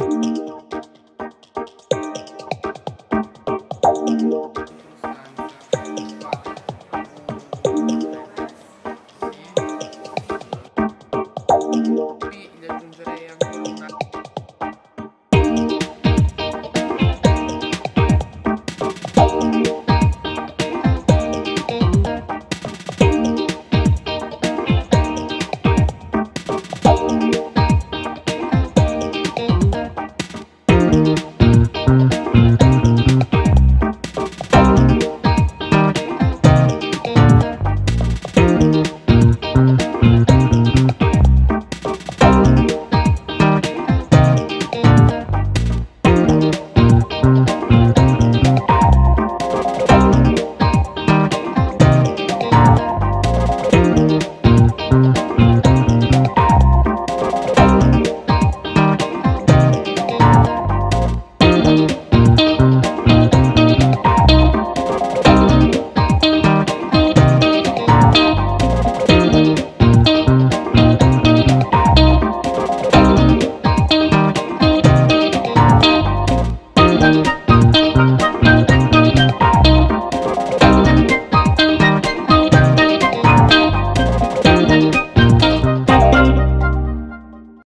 you